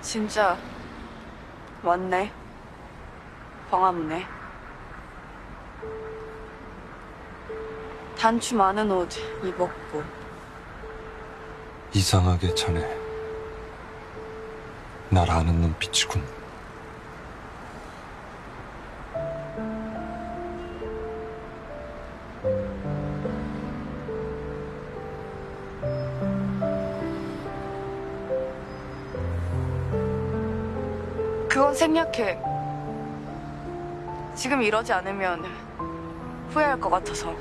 진짜 왔네. 광화문에. 단추 많은 옷 입었고 이상하게 자네 날 아는 눈빛이군 그건 생략해. 지금 이러지 않으면 후회할 것 같아서.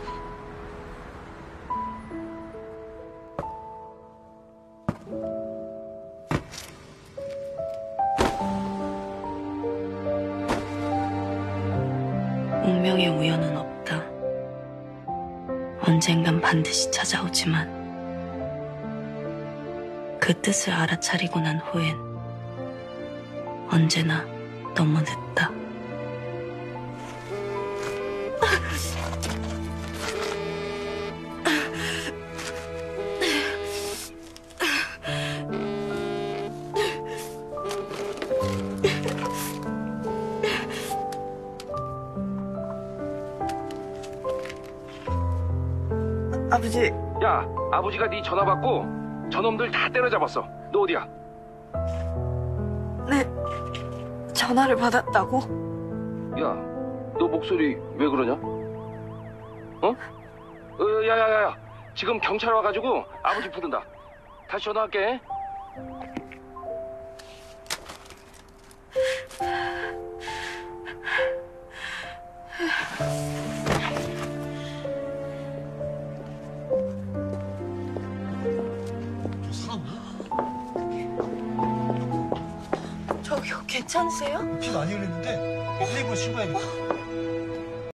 운명의 우연은 없다. 언젠간 반드시 찾아오지만 그 뜻을 알아차리고 난 후엔 언제나 너무 늦다. 아버지, 야, 아버지가 네 전화 받고 저놈들 다 때려잡았어. 너 어디야? 전화를 받았다고? 야, 너 목소리 왜 그러냐? 어? 어, 야야야야, 지금 경찰 와가지고 아버지 부른다. 다시 전화할게. 괜찮으세요? 피 많이 흘렸는데 119에 신고해야겠다.